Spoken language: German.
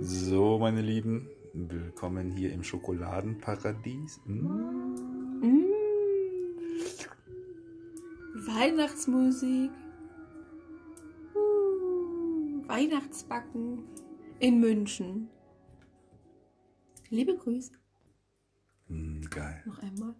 So, meine Lieben, willkommen hier im Schokoladenparadies. Mm. Mm. Weihnachtsmusik. Uh, Weihnachtsbacken in München. Liebe Grüße. Mm, geil. Noch einmal.